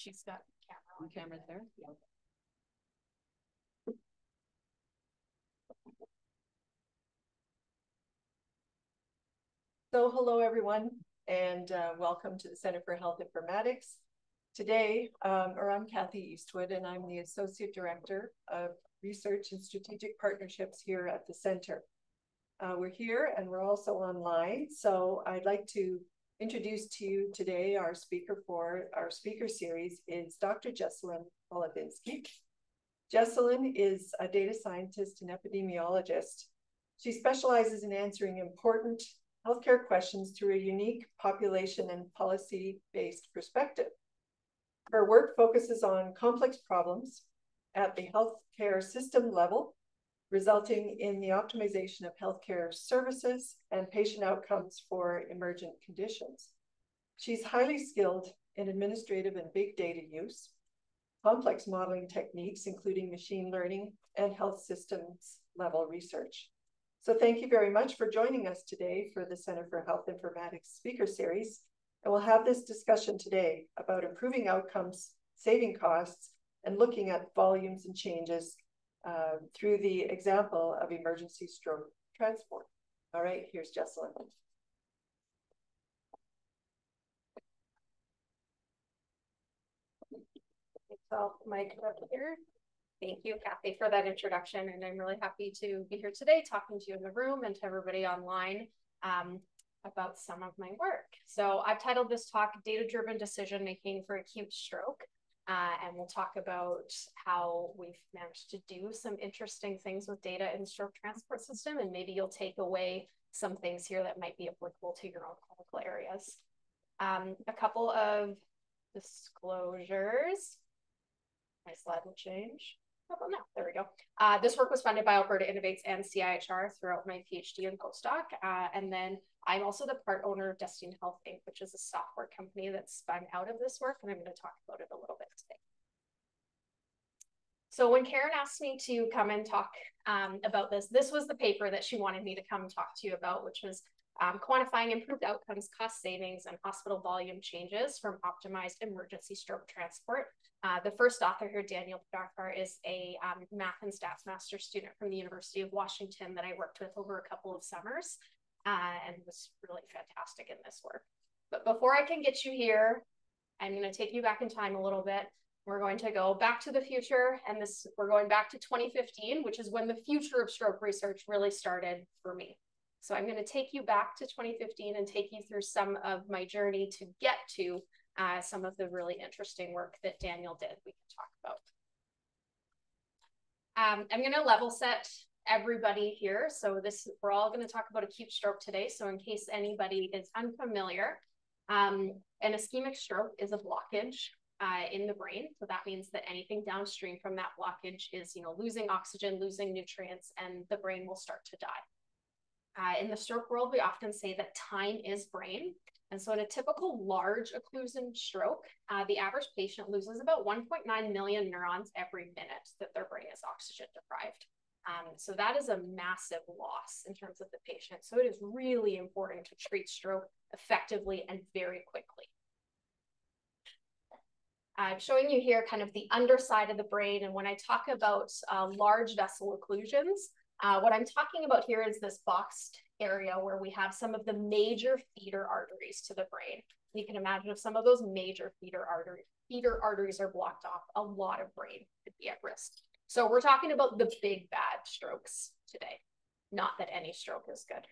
she's got camera on. Camera's there. Yeah. So hello, everyone, and uh, welcome to the Center for Health Informatics. Today, um, or I'm Cathy Eastwood, and I'm the Associate Director of Research and Strategic Partnerships here at the Center. Uh, we're here and we're also online, so I'd like to introduce to you today our speaker for our speaker series is Dr. Jessalyn Holodinsky. Jesselyn is a data scientist and epidemiologist. She specializes in answering important healthcare questions through a unique population and policy-based perspective. Her work focuses on complex problems at the healthcare system level, resulting in the optimization of healthcare services and patient outcomes for emergent conditions. She's highly skilled in administrative and big data use, complex modeling techniques, including machine learning and health systems level research. So thank you very much for joining us today for the Center for Health Informatics speaker series. And we'll have this discussion today about improving outcomes, saving costs, and looking at volumes and changes uh, through the example of emergency stroke transport. All right, here's. So mic up here. Thank you, Cathy, for that introduction. And I'm really happy to be here today talking to you in the room and to everybody online um, about some of my work. So I've titled this talk Data-Driven Decision Making for Acute Stroke. Uh, and we'll talk about how we've managed to do some interesting things with data in the stroke transport system. And maybe you'll take away some things here that might be applicable to your own clinical areas. Um, a couple of disclosures. My slide will change. Oh, no, there we go. Uh, this work was funded by Alberta Innovates and CIHR throughout my PhD and postdoc. Uh, and then I'm also the part owner of Destine Health Inc., which is a software company that's spun out of this work. And I'm going to talk about it a little bit today. So when Karen asked me to come and talk um, about this, this was the paper that she wanted me to come talk to you about, which was um, quantifying improved outcomes, cost savings, and hospital volume changes from optimized emergency stroke transport uh, the first author here, Daniel Padarkar, is a um, math and stats master student from the University of Washington that I worked with over a couple of summers uh, and was really fantastic in this work. But before I can get you here, I'm going to take you back in time a little bit. We're going to go back to the future, and this we're going back to 2015, which is when the future of stroke research really started for me. So I'm going to take you back to 2015 and take you through some of my journey to get to uh, some of the really interesting work that Daniel did we can talk about. Um, I'm going to level set everybody here. So this we're all going to talk about acute stroke today. So in case anybody is unfamiliar, um, an ischemic stroke is a blockage uh, in the brain. So that means that anything downstream from that blockage is, you know, losing oxygen, losing nutrients, and the brain will start to die. Uh, in the stroke world, we often say that time is brain. And so in a typical large occlusion stroke, uh, the average patient loses about 1.9 million neurons every minute that their brain is oxygen deprived. Um, so that is a massive loss in terms of the patient. So it is really important to treat stroke effectively and very quickly. I'm showing you here kind of the underside of the brain. And when I talk about uh, large vessel occlusions, uh, what I'm talking about here is this boxed area where we have some of the major feeder arteries to the brain. You can imagine if some of those major feeder arteries feeder arteries are blocked off, a lot of brain could be at risk. So we're talking about the big bad strokes today. Not that any stroke is good,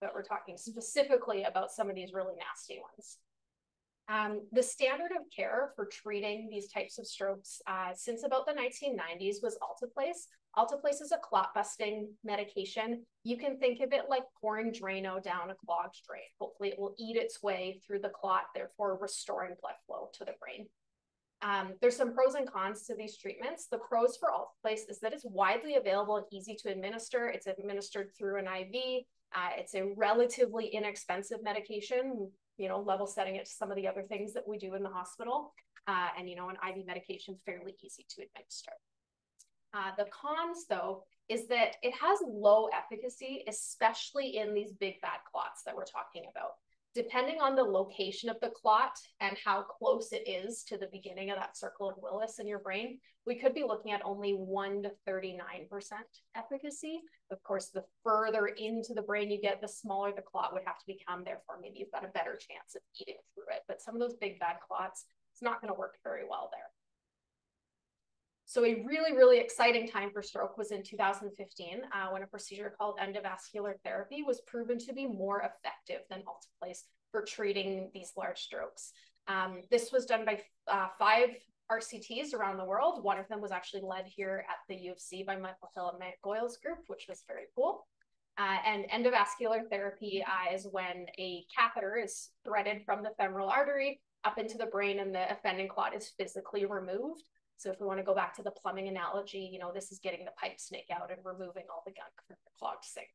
but we're talking specifically about some of these really nasty ones. Um, the standard of care for treating these types of strokes uh, since about the 1990s was alteplase. Alteplase is a clot busting medication. You can think of it like pouring Drano down a clogged drain. Hopefully, it will eat its way through the clot, therefore restoring blood flow to the brain. Um, there's some pros and cons to these treatments. The pros for Alteplase is that it's widely available and easy to administer. It's administered through an IV. Uh, it's a relatively inexpensive medication you know, level setting it to some of the other things that we do in the hospital. Uh, and, you know, an IV medication fairly easy to administer. Uh, the cons, though, is that it has low efficacy, especially in these big bad clots that we're talking about. Depending on the location of the clot and how close it is to the beginning of that circle of Willis in your brain, we could be looking at only 1 to 39% efficacy. Of course, the further into the brain you get, the smaller the clot would have to become. Therefore, maybe you've got a better chance of eating through it. But some of those big bad clots, it's not going to work very well there. So a really, really exciting time for stroke was in 2015 uh, when a procedure called endovascular therapy was proven to be more effective than alteplase for treating these large strokes. Um, this was done by uh, five RCTs around the world. One of them was actually led here at the U of C by Michael Hill and Matt Goyal's group, which was very cool. Uh, and endovascular therapy uh, is when a catheter is threaded from the femoral artery up into the brain and the offending clot is physically removed. So if we want to go back to the plumbing analogy, you know, this is getting the pipe snake out and removing all the gunk from the clogged sink.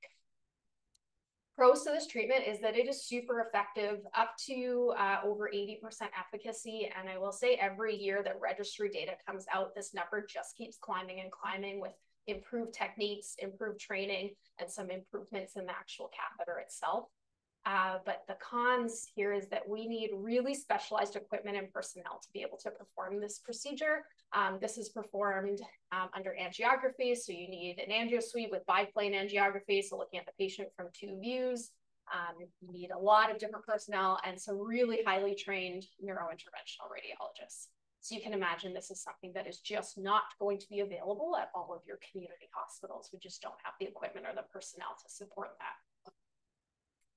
Pros to this treatment is that it is super effective, up to uh, over 80% efficacy. And I will say every year that registry data comes out, this number just keeps climbing and climbing with improved techniques, improved training, and some improvements in the actual catheter itself. Uh, but the cons here is that we need really specialized equipment and personnel to be able to perform this procedure. Um, this is performed um, under angiography. So you need an angio suite with biplane angiography. So looking at the patient from two views. Um, you need a lot of different personnel and some really highly trained neurointerventional radiologists. So you can imagine this is something that is just not going to be available at all of your community hospitals. We just don't have the equipment or the personnel to support that.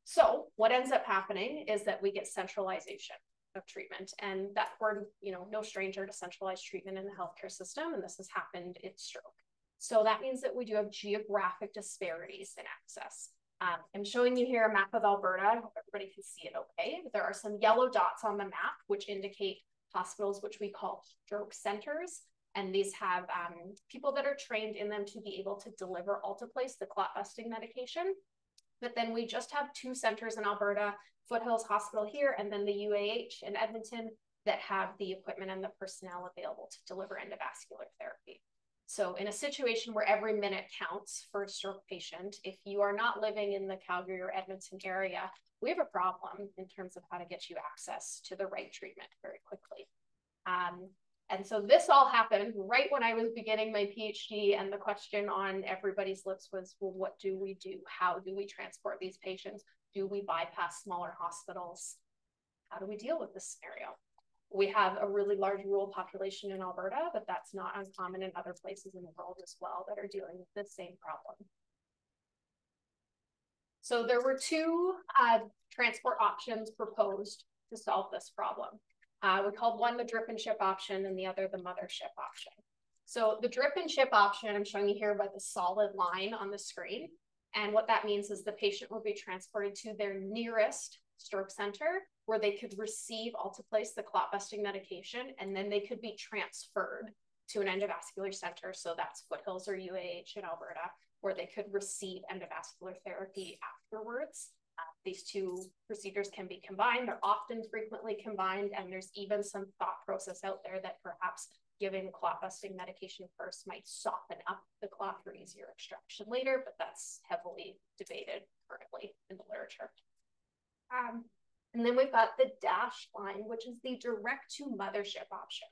So what ends up happening is that we get centralization of treatment and that we're, you know, no stranger to centralized treatment in the healthcare system. And this has happened in stroke. So that means that we do have geographic disparities in access. Um, I'm showing you here a map of Alberta. I hope everybody can see it okay. There are some yellow dots on the map, which indicate hospitals, which we call stroke centers. And these have um, people that are trained in them to be able to deliver alteplase, the clot busting medication. But then we just have two centers in Alberta, Foothills Hospital here, and then the UAH in Edmonton that have the equipment and the personnel available to deliver endovascular therapy. So in a situation where every minute counts for a stroke patient, if you are not living in the Calgary or Edmonton area, we have a problem in terms of how to get you access to the right treatment very quickly. Um, and so this all happened right when I was beginning my PhD. And the question on everybody's lips was, well, what do we do? How do we transport these patients? Do we bypass smaller hospitals? How do we deal with this scenario? We have a really large rural population in Alberta, but that's not uncommon in other places in the world as well that are dealing with the same problem. So there were two uh, transport options proposed to solve this problem. Uh, we called one the drip and ship option and the other the mothership option. So the drip and ship option, I'm showing you here by the solid line on the screen. And what that means is the patient will be transported to their nearest stroke center where they could receive alteplase, the clot busting medication, and then they could be transferred to an endovascular center. So that's Foothills or UAH in Alberta, where they could receive endovascular therapy afterwards. These two procedures can be combined. They're often frequently combined, and there's even some thought process out there that perhaps giving clot busting medication first might soften up the clot for easier extraction later, but that's heavily debated currently in the literature. Um, and then we've got the dashed line, which is the direct to mothership option.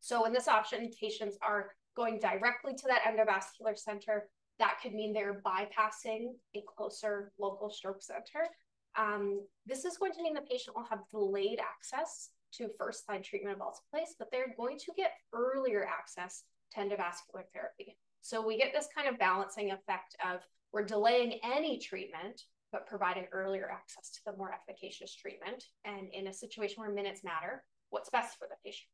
So in this option, patients are going directly to that endovascular center that could mean they're bypassing a closer local stroke center. Um, this is going to mean the patient will have delayed access to first line treatment of alteplase, but they're going to get earlier access to endovascular therapy. So we get this kind of balancing effect of we're delaying any treatment, but providing earlier access to the more efficacious treatment. And in a situation where minutes matter, what's best for the patient?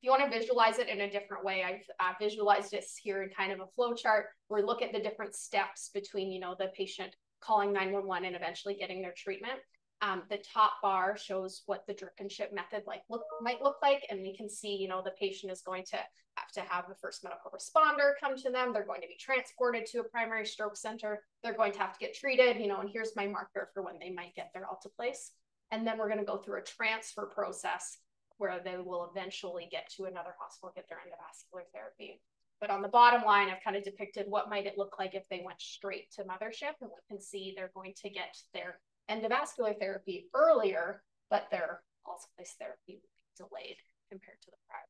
If you want to visualize it in a different way, I've uh, visualized this here in kind of a flow chart where we look at the different steps between, you know, the patient calling 911 and eventually getting their treatment. Um, the top bar shows what the drip and ship method like look might look like, and we can see, you know, the patient is going to have to have the first medical responder come to them. They're going to be transported to a primary stroke center. They're going to have to get treated, you know, and here's my marker for when they might get their alteplase. And then we're going to go through a transfer process where they will eventually get to another hospital, get their endovascular therapy. But on the bottom line, I've kind of depicted what might it look like if they went straight to mothership. And we can see they're going to get their endovascular therapy earlier, but their alteplase therapy would be delayed compared to the prior.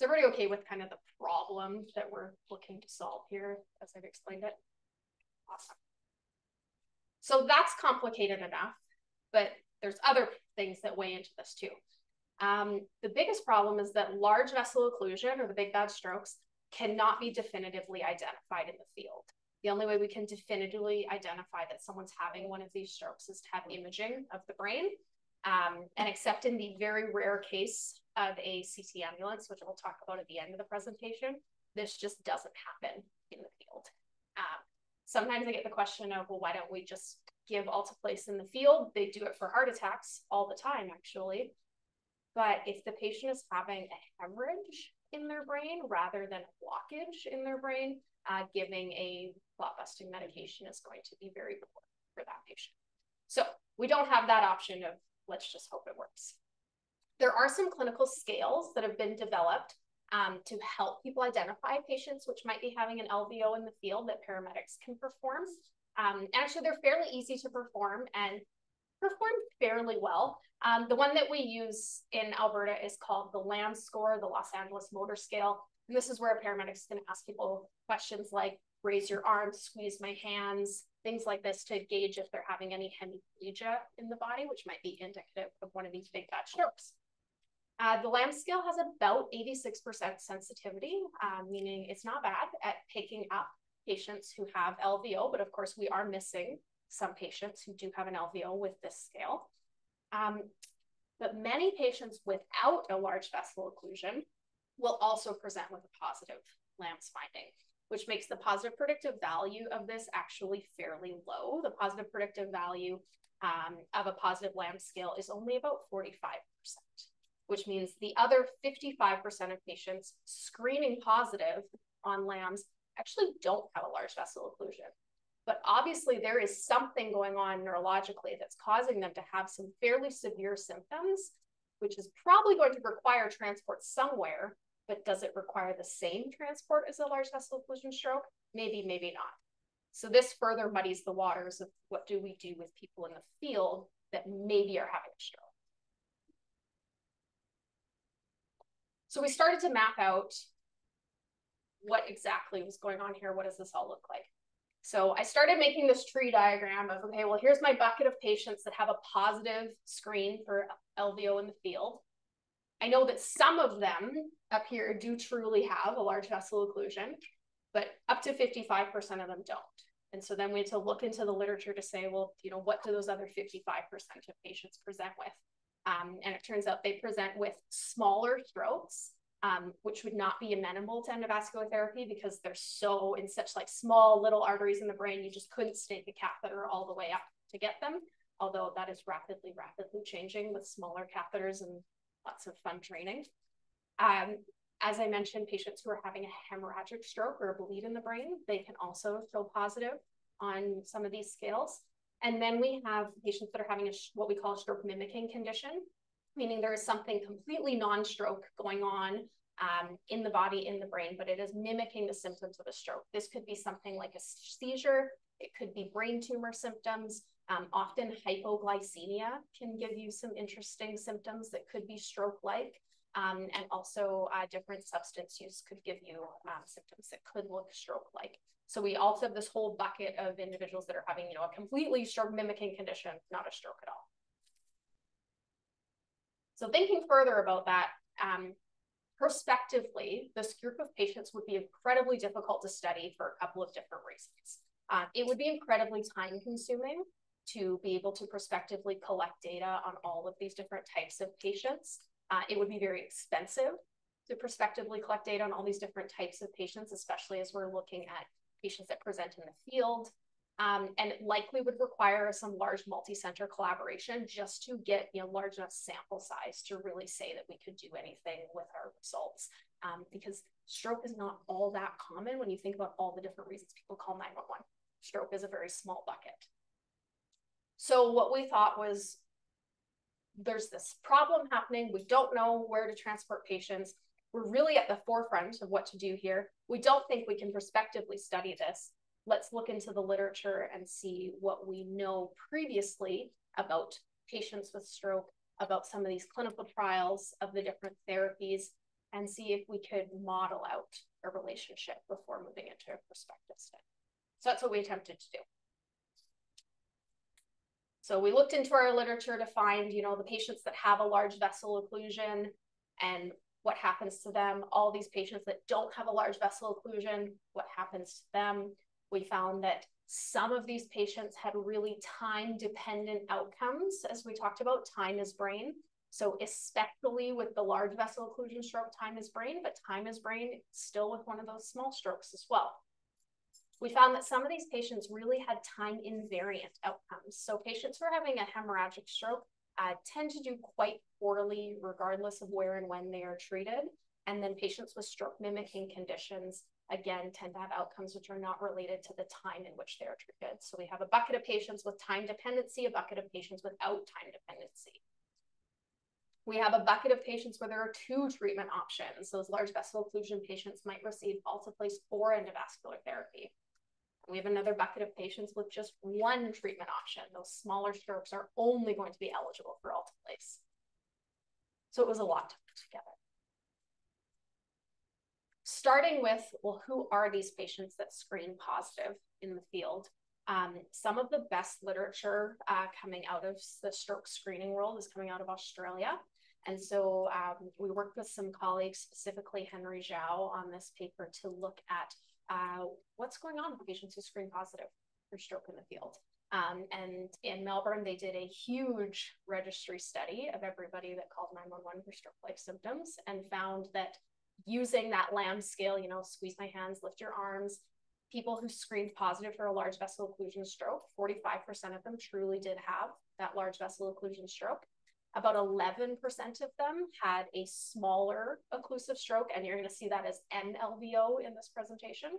Is everybody okay with kind of the problem that we're looking to solve here as I've explained it? Awesome. So that's complicated enough, but there's other things that weigh into this too. Um, the biggest problem is that large vessel occlusion or the big bad strokes cannot be definitively identified in the field. The only way we can definitively identify that someone's having one of these strokes is to have imaging of the brain. Um, and except in the very rare case of a CT ambulance, which we'll talk about at the end of the presentation, this just doesn't happen in the field. Um, sometimes I get the question of, well, why don't we just give alteplase in the field? They do it for heart attacks all the time, actually. But if the patient is having a hemorrhage in their brain rather than a blockage in their brain, uh, giving a clot busting medication is going to be very poor for that patient. So we don't have that option of let's just hope it works. There are some clinical scales that have been developed um, to help people identify patients which might be having an LVO in the field that paramedics can perform. Um, actually, they're fairly easy to perform and perform fairly well. Um, the one that we use in Alberta is called the LAM score, the Los Angeles Motor Scale. And this is where a paramedic is going to ask people questions like raise your arms, squeeze my hands, things like this to gauge if they're having any hemiplegia in the body, which might be indicative of one of these big bad strokes. Uh, the LAM scale has about 86% sensitivity, uh, meaning it's not bad at picking up patients who have LVO, but of course we are missing some patients who do have an LVO with this scale. Um, but many patients without a large vessel occlusion will also present with a positive LAMS finding, which makes the positive predictive value of this actually fairly low. The positive predictive value um, of a positive LAMS scale is only about 45%, which means the other 55% of patients screening positive on LAMS actually don't have a large vessel occlusion. But obviously, there is something going on neurologically that's causing them to have some fairly severe symptoms, which is probably going to require transport somewhere. But does it require the same transport as a large vessel occlusion stroke? Maybe, maybe not. So this further muddies the waters of what do we do with people in the field that maybe are having a stroke. So we started to map out what exactly was going on here. What does this all look like? So I started making this tree diagram of, okay, well, here's my bucket of patients that have a positive screen for LVO in the field. I know that some of them up here do truly have a large vessel occlusion, but up to 55% of them don't. And so then we had to look into the literature to say, well, you know, what do those other 55% of patients present with? Um, and it turns out they present with smaller strokes um, which would not be amenable to endovascular therapy because they're so in such like small little arteries in the brain, you just couldn't snake a catheter all the way up to get them. Although that is rapidly, rapidly changing with smaller catheters and lots of fun training. Um, as I mentioned, patients who are having a hemorrhagic stroke or a bleed in the brain, they can also show positive on some of these scales. And then we have patients that are having a, what we call a stroke mimicking condition, meaning there is something completely non-stroke going on um, in the body, in the brain, but it is mimicking the symptoms of a stroke. This could be something like a seizure. It could be brain tumor symptoms. Um, often hypoglycemia can give you some interesting symptoms that could be stroke-like. Um, and also uh, different substance use could give you um, symptoms that could look stroke-like. So we also have this whole bucket of individuals that are having, you know, a completely stroke mimicking condition, not a stroke at all. So thinking further about that, um, prospectively, this group of patients would be incredibly difficult to study for a couple of different reasons. Uh, it would be incredibly time consuming to be able to prospectively collect data on all of these different types of patients. Uh, it would be very expensive to prospectively collect data on all these different types of patients, especially as we're looking at patients that present in the field um, and it likely would require some large multi-center collaboration just to get you know large enough sample size to really say that we could do anything with our results. Um, because stroke is not all that common when you think about all the different reasons people call 911. Stroke is a very small bucket. So what we thought was there's this problem happening. We don't know where to transport patients. We're really at the forefront of what to do here. We don't think we can prospectively study this let's look into the literature and see what we know previously about patients with stroke, about some of these clinical trials of the different therapies, and see if we could model out a relationship before moving into a prospective study. So that's what we attempted to do. So we looked into our literature to find, you know, the patients that have a large vessel occlusion and what happens to them. All these patients that don't have a large vessel occlusion, what happens to them. We found that some of these patients had really time dependent outcomes, as we talked about, time is brain. So, especially with the large vessel occlusion stroke, time is brain, but time is brain still with one of those small strokes as well. We found that some of these patients really had time invariant outcomes. So, patients who are having a hemorrhagic stroke uh, tend to do quite poorly, regardless of where and when they are treated. And then patients with stroke mimicking conditions again, tend to have outcomes which are not related to the time in which they are treated. So we have a bucket of patients with time dependency, a bucket of patients without time dependency. We have a bucket of patients where there are two treatment options. Those large vessel occlusion patients might receive alteplase or endovascular therapy. We have another bucket of patients with just one treatment option. Those smaller strokes are only going to be eligible for alteplase. So it was a lot to put together starting with, well, who are these patients that screen positive in the field? Um, some of the best literature uh, coming out of the stroke screening world is coming out of Australia. And so um, we worked with some colleagues, specifically Henry Zhao, on this paper to look at uh, what's going on with patients who screen positive for stroke in the field. Um, and in Melbourne, they did a huge registry study of everybody that called 911 for stroke like symptoms and found that using that LAM scale, you know, squeeze my hands, lift your arms. People who screened positive for a large vessel occlusion stroke, 45% of them truly did have that large vessel occlusion stroke. About 11% of them had a smaller occlusive stroke, and you're going to see that as NLVO in this presentation.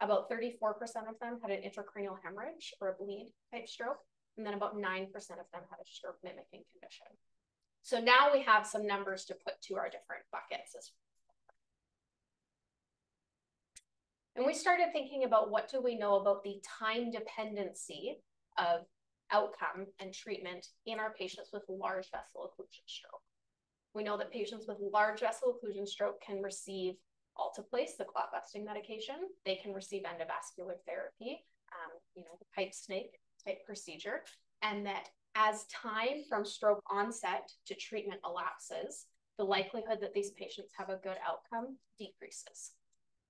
About 34% of them had an intracranial hemorrhage or a bleed type stroke, and then about 9% of them had a stroke mimicking condition. So now we have some numbers to put to our different buckets as And we started thinking about what do we know about the time dependency of outcome and treatment in our patients with large vessel occlusion stroke. We know that patients with large vessel occlusion stroke can receive alteplase, the clot busting medication. They can receive endovascular therapy, um, you know, pipe snake type procedure, and that as time from stroke onset to treatment elapses, the likelihood that these patients have a good outcome decreases.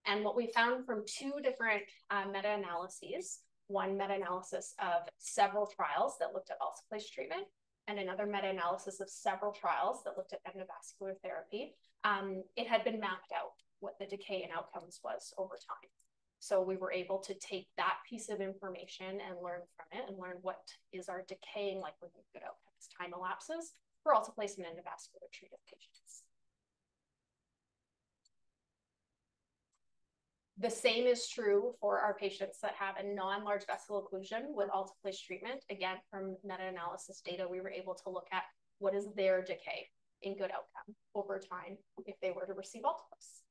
And what we found from two different uh, meta-analyses, one meta-analysis of several trials that looked at alteplase treatment, and another meta-analysis of several trials that looked at endovascular therapy, um, it had been mapped out what the decay in outcomes was over time. So we were able to take that piece of information and learn from it and learn what is our decaying likelihood of good outcomes time elapses for alteplase and endovascular treated patients. The same is true for our patients that have a non-large vessel occlusion with alteplase treatment. Again, from meta-analysis data, we were able to look at what is their decay in good outcome over time if they were to receive alteplase.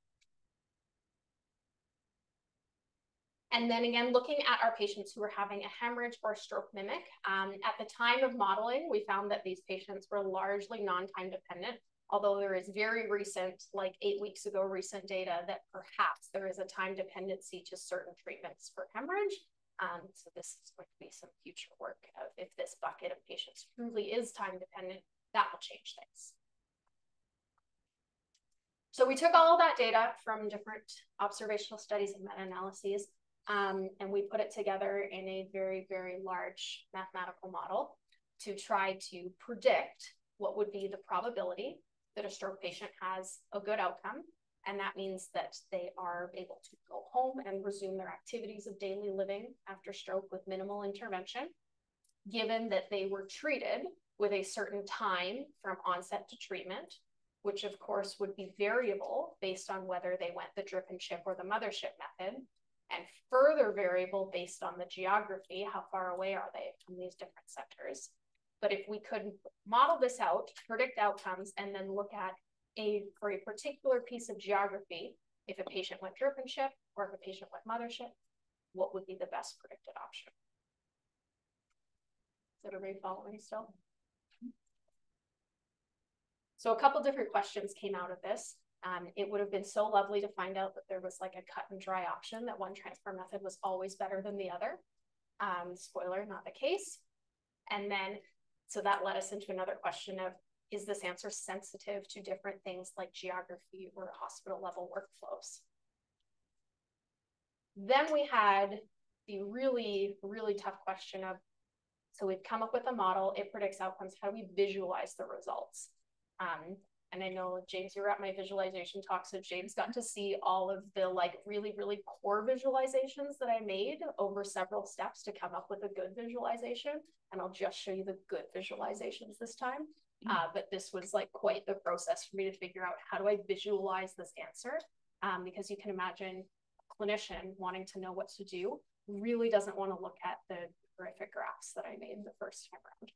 And then again, looking at our patients who were having a hemorrhage or stroke mimic, um, at the time of modeling, we found that these patients were largely non-time dependent although there is very recent, like eight weeks ago, recent data that perhaps there is a time dependency to certain treatments for hemorrhage. Um, so this is going to be some future work of if this bucket of patients truly is time dependent, that will change things. So we took all that data from different observational studies and meta-analyses, um, and we put it together in a very, very large mathematical model to try to predict what would be the probability that a stroke patient has a good outcome. And that means that they are able to go home and resume their activities of daily living after stroke with minimal intervention, given that they were treated with a certain time from onset to treatment, which of course would be variable based on whether they went the drip and ship or the mothership method, and further variable based on the geography, how far away are they from these different centers. But if we could model this out, predict outcomes, and then look at a for a particular piece of geography, if a patient went drip and ship or if a patient went mothership, what would be the best predicted option. Is everybody following still? So a couple different questions came out of this. Um, it would have been so lovely to find out that there was like a cut and dry option, that one transfer method was always better than the other. Um, spoiler, not the case. And then, so that led us into another question of, is this answer sensitive to different things like geography or hospital level workflows? Then we had the really, really tough question of, so we've come up with a model, it predicts outcomes, how do we visualize the results? Um, and I know James, you were at my visualization talk, so James got to see all of the like really, really core visualizations that I made over several steps to come up with a good visualization. And I'll just show you the good visualizations this time. Mm-hmm. Uh, but this was like quite the process for me to figure out how do I visualize this answer? Um, because you can imagine a clinician wanting to know what to do really doesn't want to look at the horrific graphs that I made the first time around.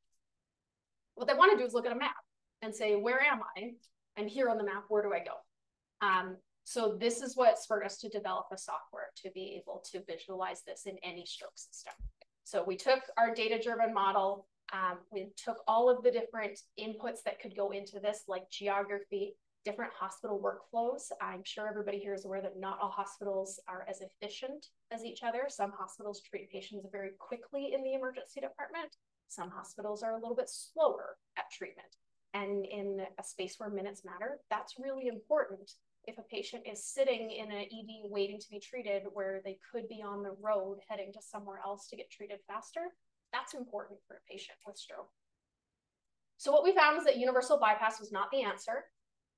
What they want to do is look at a map and say, where am I? I'm here on the map, where do I go? Um, so this is what spurred us to develop a software to be able to visualize this in any stroke system. So we took our data-driven model, um, we took all of the different inputs that could go into this, like geography, different hospital workflows. I'm sure everybody here is aware that not all hospitals are as efficient as each other. Some hospitals treat patients very quickly in the emergency department. Some hospitals are a little bit slower at treatment and in a space where minutes matter, that's really important. If a patient is sitting in an ED waiting to be treated where they could be on the road heading to somewhere else to get treated faster, that's important for a patient with stroke. So what we found is that universal bypass was not the answer,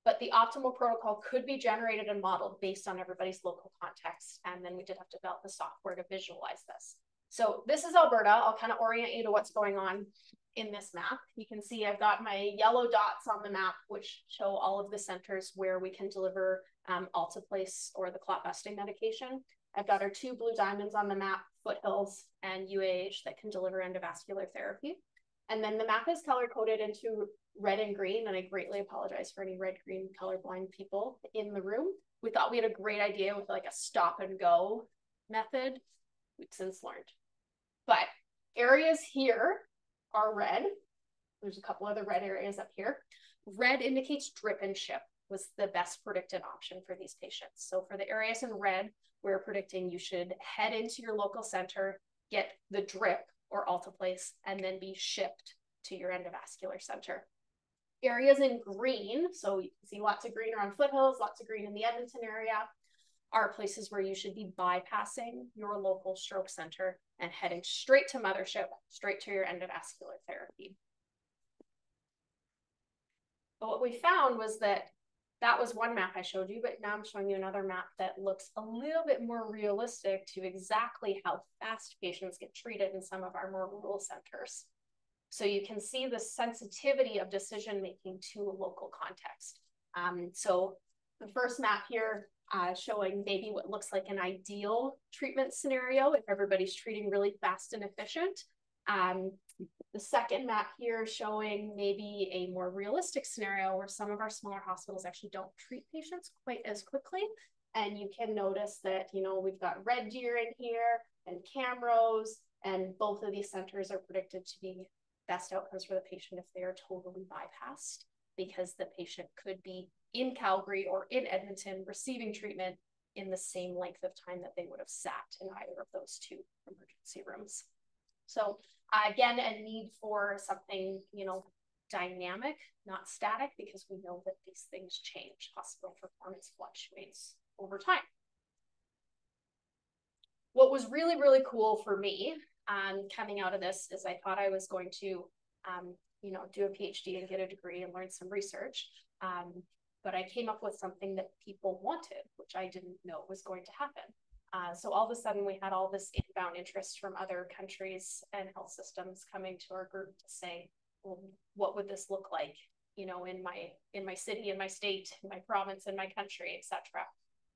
but the optimal protocol could be generated and modeled based on everybody's local context. And then we did have to develop the software to visualize this. So this is Alberta. I'll kind of orient you to what's going on in this map. You can see I've got my yellow dots on the map, which show all of the centers where we can deliver um, alteplase or the clot busting medication. I've got our two blue diamonds on the map, Foothills and UAH that can deliver endovascular therapy. And then the map is color coded into red and green. And I greatly apologize for any red green colorblind people in the room. We thought we had a great idea with like a stop and go method. We've since learned. But areas here are red. There's a couple other red areas up here. Red indicates drip and ship was the best predicted option for these patients. So for the areas in red, we're predicting you should head into your local center, get the drip or alteplase, and then be shipped to your endovascular center. Areas in green, so you can see lots of green around foothills, lots of green in the Edmonton area, are places where you should be bypassing your local stroke center and heading straight to mothership, straight to your endovascular therapy. But what we found was that that was one map I showed you, but now I'm showing you another map that looks a little bit more realistic to exactly how fast patients get treated in some of our more rural centers. So you can see the sensitivity of decision making to a local context. Um, so the first map here uh, showing maybe what looks like an ideal treatment scenario if everybody's treating really fast and efficient. Um, the second map here showing maybe a more realistic scenario where some of our smaller hospitals actually don't treat patients quite as quickly. And you can notice that, you know, we've got Red Deer in here and Camrose, and both of these centers are predicted to be best outcomes for the patient if they are totally bypassed because the patient could be in Calgary or in Edmonton receiving treatment in the same length of time that they would have sat in either of those two emergency rooms. So uh, again, a need for something, you know, dynamic, not static, because we know that these things change. Hospital performance fluctuates over time. What was really, really cool for me um, coming out of this is I thought I was going to, um, you know, do a PhD and get a degree and learn some research. Um, but I came up with something that people wanted, which I didn't know was going to happen. Uh, so all of a sudden, we had all this inbound interest from other countries and health systems coming to our group to say, well, what would this look like, you know, in my in my city, in my state, in my province, in my country, etc.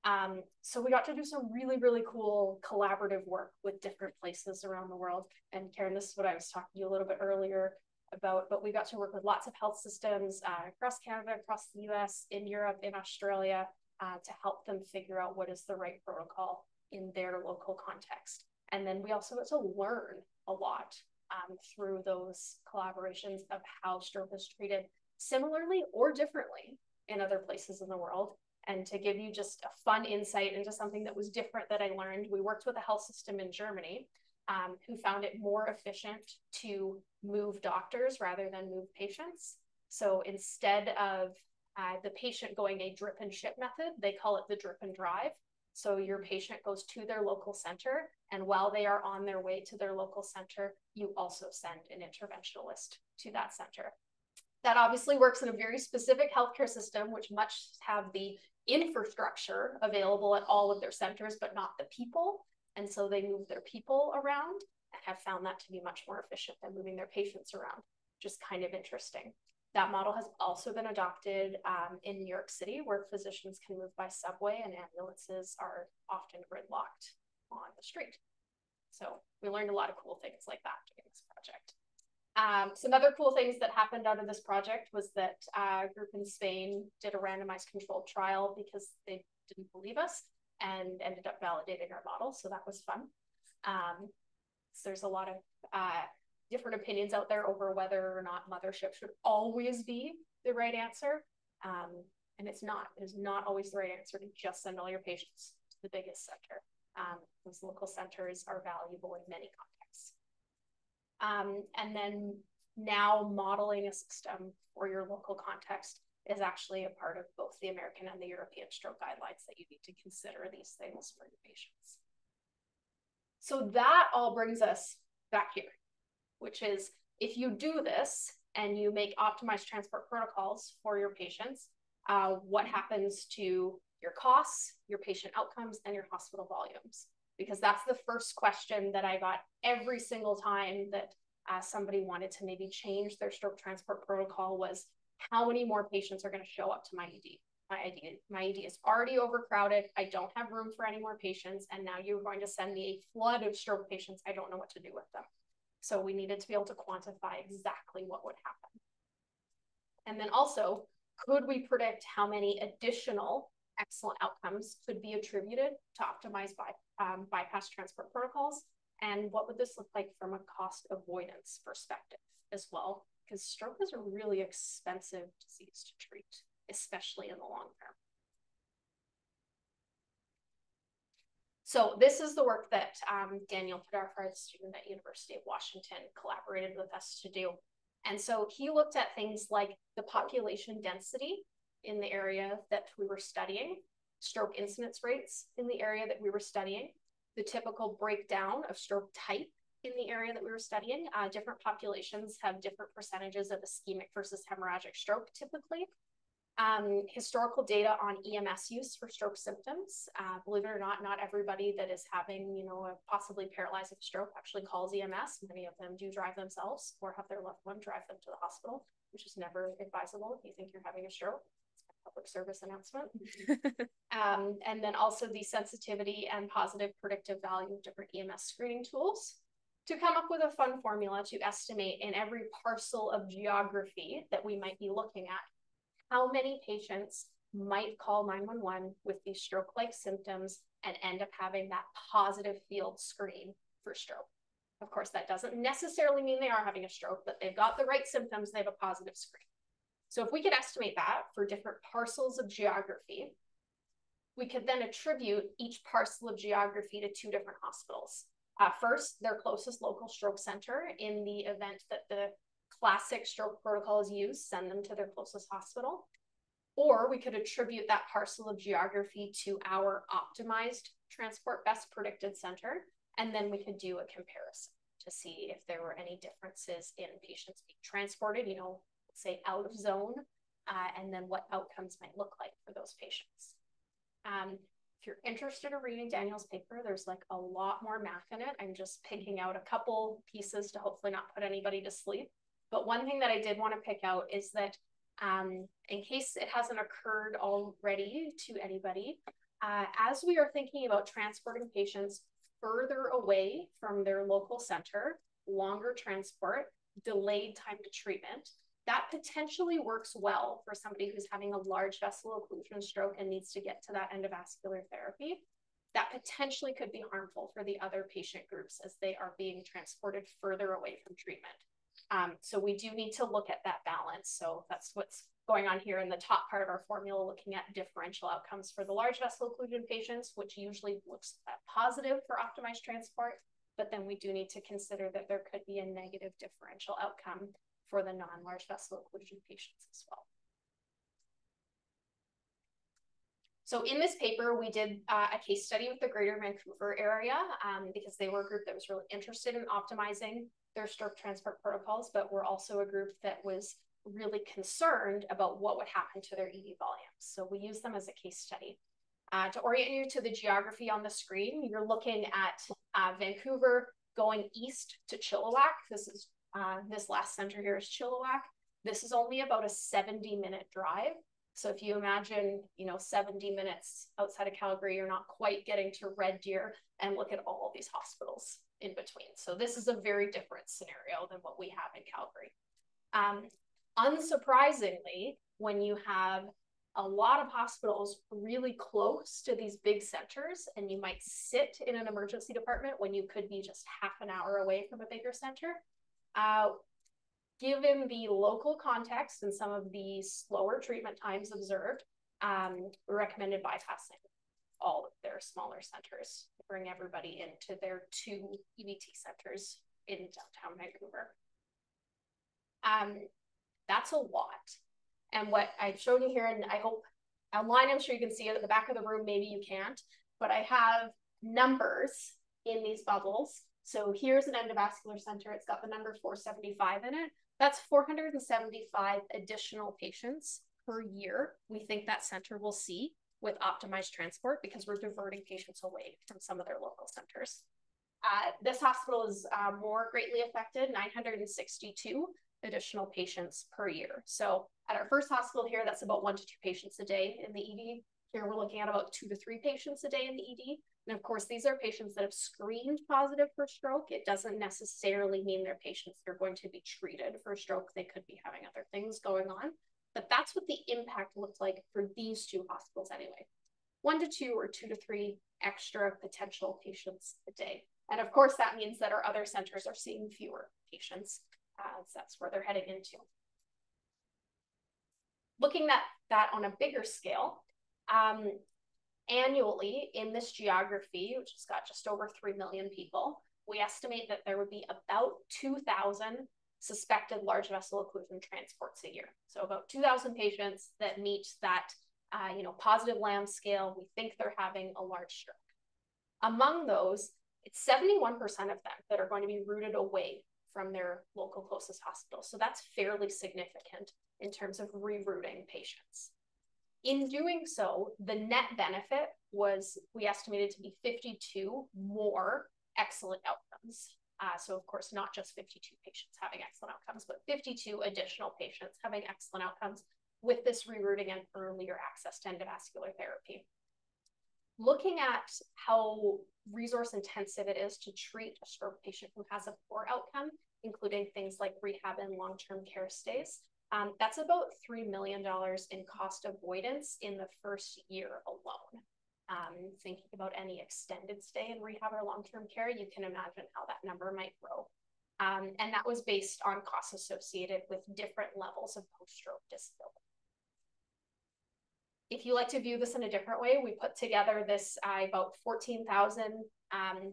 Um, so we got to do some really, really cool collaborative work with different places around the world. And Karen, this is what I was talking to you a little bit earlier about, but we got to work with lots of health systems uh, across Canada, across the US, in Europe, in Australia, uh, to help them figure out what is the right protocol in their local context. And then we also get to learn a lot um, through those collaborations of how stroke is treated similarly or differently in other places in the world. And to give you just a fun insight into something that was different that I learned, we worked with a health system in Germany um, who found it more efficient to move doctors rather than move patients. So instead of uh, the patient going a drip and ship method, they call it the drip and drive. So your patient goes to their local center, and while they are on their way to their local center, you also send an interventionalist to that center. That obviously works in a very specific healthcare system, which much have the infrastructure available at all of their centers, but not the people. And so they move their people around and have found that to be much more efficient than moving their patients around, just kind of interesting. That model has also been adopted um, in New York City, where physicians can move by subway and ambulances are often gridlocked on the street. So we learned a lot of cool things like that during this project. Um, some other cool things that happened out of this project was that uh, a group in Spain did a randomized controlled trial because they didn't believe us and ended up validating our model. So that was fun. Um, so there's a lot of uh, different opinions out there over whether or not mothership should always be the right answer. Um, and it's not. It is not always the right answer to just send all your patients to the biggest center. Um, those local centers are valuable in many contexts. Um, and then now modeling a system for your local context is actually a part of both the American and the European stroke guidelines that you need to consider these things for your patients. So that all brings us back here which is if you do this and you make optimized transport protocols for your patients, uh, what happens to your costs, your patient outcomes, and your hospital volumes? Because that's the first question that I got every single time that uh, somebody wanted to maybe change their stroke transport protocol was how many more patients are going to show up to my ED? My ED, my ED is already overcrowded. I don't have room for any more patients. And now you're going to send me a flood of stroke patients. I don't know what to do with them. So we needed to be able to quantify exactly what would happen. And then also, could we predict how many additional excellent outcomes could be attributed to optimized by, um, bypass transport protocols? And what would this look like from a cost avoidance perspective as well? Because stroke is a really expensive disease to treat, especially in the long term. So this is the work that um, Daniel Podarfar, the student at University of Washington, collaborated with us to do. And so he looked at things like the population density in the area that we were studying, stroke incidence rates in the area that we were studying, the typical breakdown of stroke type in the area that we were studying. Uh, different populations have different percentages of ischemic versus hemorrhagic stroke typically um, historical data on EMS use for stroke symptoms. Uh, believe it or not, not everybody that is having, you know, a possibly paralyzing stroke actually calls EMS. Many of them do drive themselves or have their loved one drive them to the hospital, which is never advisable if you think you're having a stroke. Public service announcement. um, and then also the sensitivity and positive predictive value of different EMS screening tools to come up with a fun formula to estimate in every parcel of geography that we might be looking at how many patients might call 911 with these stroke like symptoms and end up having that positive field screen for stroke. Of course, that doesn't necessarily mean they are having a stroke, but they've got the right symptoms, they have a positive screen. So, if we could estimate that for different parcels of geography, we could then attribute each parcel of geography to two different hospitals. Uh, first, their closest local stroke center in the event that the classic stroke protocols used, send them to their closest hospital. Or we could attribute that parcel of geography to our optimized transport best predicted center. And then we could do a comparison to see if there were any differences in patients being transported, you know, say out of zone, uh, and then what outcomes might look like for those patients. Um, if you're interested in reading Daniel's paper, there's like a lot more math in it. I'm just picking out a couple pieces to hopefully not put anybody to sleep. But one thing that I did want to pick out is that um, in case it hasn't occurred already to anybody, uh, as we are thinking about transporting patients further away from their local center, longer transport, delayed time to treatment, that potentially works well for somebody who's having a large vessel occlusion stroke and needs to get to that endovascular therapy. that potentially could be harmful for the other patient groups as they are being transported further away from treatment. Um, so we do need to look at that balance. So that's what's going on here in the top part of our formula, looking at differential outcomes for the large vessel occlusion patients, which usually looks positive for optimized transport. But then we do need to consider that there could be a negative differential outcome for the non-large vessel occlusion patients as well. So in this paper, we did uh, a case study with the Greater Vancouver area um, because they were a group that was really interested in optimizing their stroke transport protocols, but we're also a group that was really concerned about what would happen to their ED volumes. So we use them as a case study. Uh, to orient you to the geography on the screen, you're looking at uh, Vancouver going east to Chilliwack. This is uh, this last center here is Chilliwack. This is only about a 70 minute drive. So if you imagine, you know, 70 minutes outside of Calgary, you're not quite getting to Red Deer and look at all these hospitals in between. So this is a very different scenario than what we have in Calgary. Um, unsurprisingly, when you have a lot of hospitals really close to these big centers and you might sit in an emergency department when you could be just half an hour away from a bigger center uh, given the local context and some of the slower treatment times observed um, recommended bypassing all of their smaller centers bring everybody into their two EVT centers in downtown Vancouver. Um, that's a lot. And what I've shown you here, and I hope online, I'm sure you can see it at the back of the room, maybe you can't, but I have numbers in these bubbles. So here's an endovascular center. It's got the number 475 in it. That's 475 additional patients per year we think that center will see with optimized transport because we're diverting patients away from some of their local centers. Uh, this hospital is uh, more greatly affected, 962 additional patients per year. So at our first hospital here, that's about one to two patients a day in the ED. Here we're looking at about two to three patients a day in the ED. And of course, these are patients that have screened positive for stroke. It doesn't necessarily mean they're patients that are going to be treated for stroke. They could be having other things going on. But that's what the impact looked like for these two hospitals anyway. One to two or two to three extra potential patients a day. And of course, that means that our other centers are seeing fewer patients as that's where they're heading into. Looking at that on a bigger scale, um, annually in this geography, which has got just over 3 million people, we estimate that there would be about 2,000 suspected large vessel occlusion transports a year. So about 2,000 patients that meet that uh, you know, positive LAM scale, we think they're having a large stroke. Among those, it's 71% of them that are going to be routed away from their local closest hospital. So that's fairly significant in terms of rerouting patients. In doing so, the net benefit was we estimated to be 52 more excellent outcomes. Uh, so, of course, not just 52 patients having excellent outcomes, but 52 additional patients having excellent outcomes with this rerouting and earlier access to endovascular therapy. Looking at how resource intensive it is to treat a stroke patient who has a poor outcome, including things like rehab and long term care stays. Um, that's about $3 million in cost avoidance in the first year alone. Um, thinking about any extended stay in rehab or long term care, you can imagine how that number might grow. Um, and that was based on costs associated with different levels of post stroke disability. If you like to view this in a different way, we put together this uh, about 14,000 um,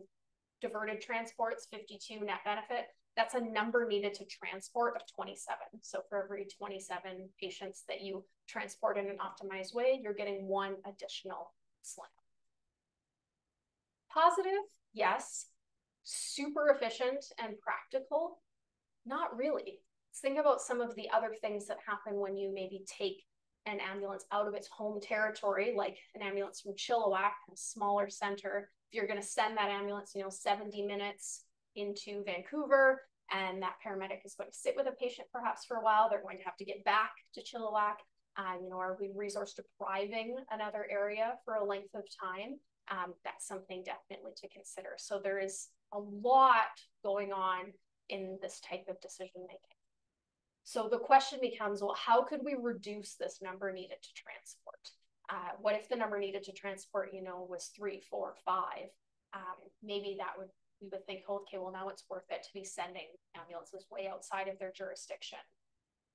diverted transports, 52 net benefit that's a number needed to transport of 27. So for every 27 patients that you transport in an optimized way, you're getting one additional slam. Positive, yes. Super efficient and practical, not really. Think about some of the other things that happen when you maybe take an ambulance out of its home territory, like an ambulance from Chilliwack, a smaller center. If you're going to send that ambulance, you know, 70 minutes into Vancouver, and that paramedic is going to sit with a patient perhaps for a while. They're going to have to get back to Chilliwack. Uh, you know, are we resource depriving another area for a length of time? Um, that's something definitely to consider. So there is a lot going on in this type of decision making. So the question becomes, well, how could we reduce this number needed to transport? Uh, what if the number needed to transport, you know, was three, four, five? Um, maybe that would we would think, okay, well now it's worth it to be sending ambulances way outside of their jurisdiction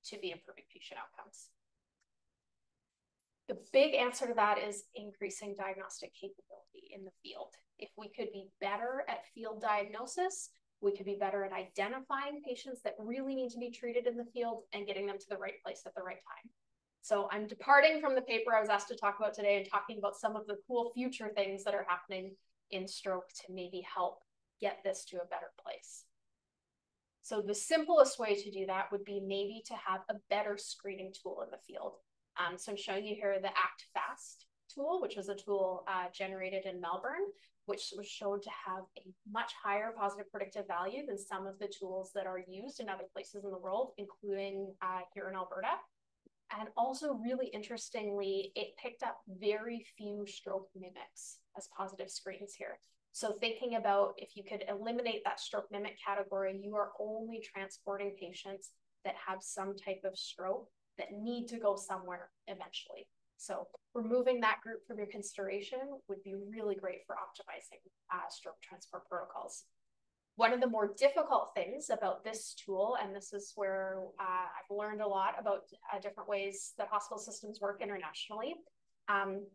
to be improving patient outcomes. The big answer to that is increasing diagnostic capability in the field. If we could be better at field diagnosis, we could be better at identifying patients that really need to be treated in the field and getting them to the right place at the right time. So I'm departing from the paper I was asked to talk about today and talking about some of the cool future things that are happening in stroke to maybe help get this to a better place. So the simplest way to do that would be maybe to have a better screening tool in the field. Um, so I'm showing you here the Act Fast tool, which was a tool uh, generated in Melbourne, which was shown to have a much higher positive predictive value than some of the tools that are used in other places in the world, including uh, here in Alberta. And also, really interestingly, it picked up very few stroke mimics as positive screens here. So, thinking about if you could eliminate that stroke mimic category, you are only transporting patients that have some type of stroke that need to go somewhere eventually. So removing that group from your consideration would be really great for optimizing uh, stroke transport protocols. One of the more difficult things about this tool, and this is where uh, I've learned a lot about uh, different ways that hospital systems work internationally. Um,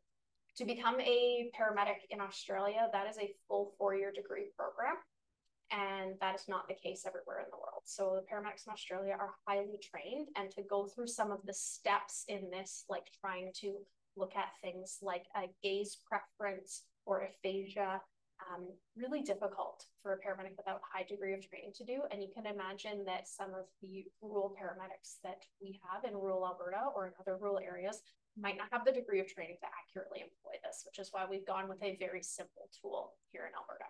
to become a paramedic in Australia, that is a full four-year degree program and that is not the case everywhere in the world. So the paramedics in Australia are highly trained, and to go through some of the steps in this, like trying to look at things like a gaze preference or aphasia, um, really difficult for a paramedic without a high degree of training to do. And you can imagine that some of the rural paramedics that we have in rural Alberta or in other rural areas might not have the degree of training to accurately employ this, which is why we've gone with a very simple tool here in Alberta.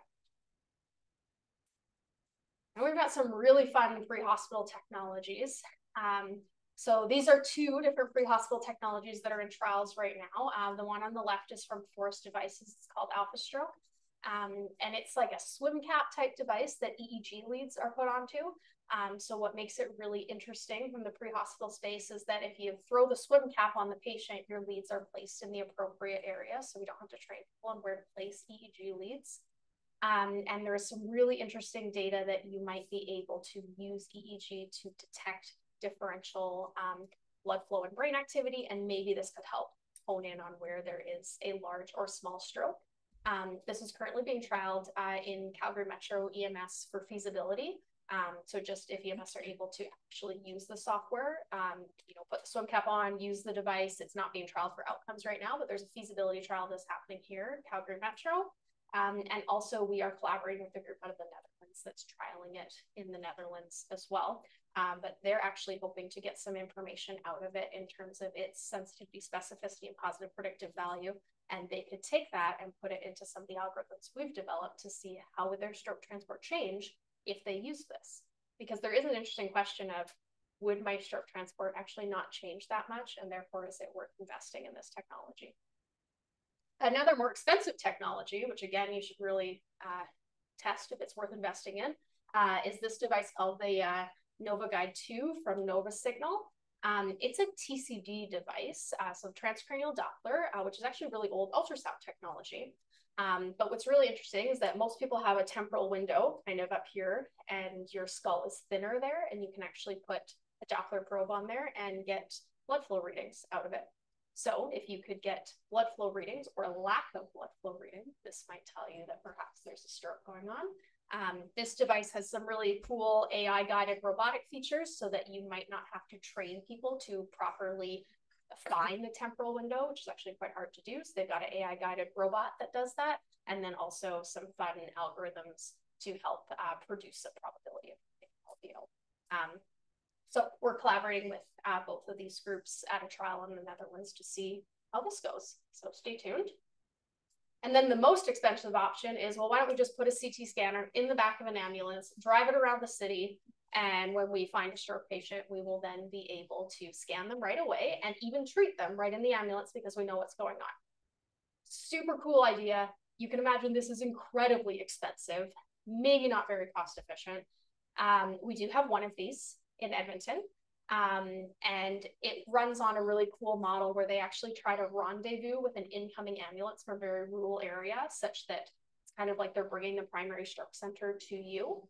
And we've got some really fun pre-hospital technologies. Um, so these are two different pre-hospital technologies that are in trials right now. Uh, the one on the left is from Forest Devices. It's called AlphaStroke. Um, and it's like a swim cap type device that EEG leads are put onto. Um, so what makes it really interesting from the pre-hospital space is that if you throw the swim cap on the patient, your leads are placed in the appropriate area. So we don't have to train people on where to place EEG leads. Um, and there is some really interesting data that you might be able to use EEG to detect differential um, blood flow and brain activity. And maybe this could help hone in on where there is a large or small stroke. Um, this is currently being trialed uh, in Calgary Metro EMS for feasibility. Um, so just if EMS are able to actually use the software, um, you know, put the swim cap on, use the device. It's not being trialed for outcomes right now, but there's a feasibility trial that's happening here, in Calgary Metro. Um, and also, we are collaborating with a group out of the Netherlands that's trialing it in the Netherlands as well. Um, but they're actually hoping to get some information out of it in terms of its sensitivity, specificity, and positive predictive value. And they could take that and put it into some of the algorithms we've developed to see how would their stroke transport change if they use this. Because there is an interesting question of would my stroke transport actually not change that much? And therefore, is it worth investing in this technology? Another more expensive technology, which again, you should really uh, test if it's worth investing in, uh, is this device called the uh, NovaGuide 2 from NovaSignal. Um, it's a TCD device, uh, so transcranial Doppler, uh, which is actually really old ultrasound technology. Um, but what's really interesting is that most people have a temporal window kind of up here, and your skull is thinner there, and you can actually put a Doppler probe on there and get blood flow readings out of it. So if you could get blood flow readings or lack of blood flow reading, this might tell you that perhaps there's a stroke going on. Um, this device has some really cool AI guided robotic features so that you might not have to train people to properly find the temporal window, which is actually quite hard to do. So they've got an AI guided robot that does that. And then also some fun algorithms to help uh, produce a probability of LVO. Um, so we're collaborating with uh, both of these groups at a trial in the Netherlands to see how this goes. So stay tuned. And then the most expensive option is, well, why don't we just put a CT scanner in the back of an ambulance, drive it around the city, and when we find a stroke patient, we will then be able to scan them right away and even treat them right in the ambulance because we know what's going on. Super cool idea. You can imagine this is incredibly expensive, maybe not very cost efficient. Um, we do have one of these in Edmonton. Um, and it runs on a really cool model where they actually try to rendezvous with an incoming ambulance from a very rural area, such that it's kind of like they're bringing the primary stroke center to you.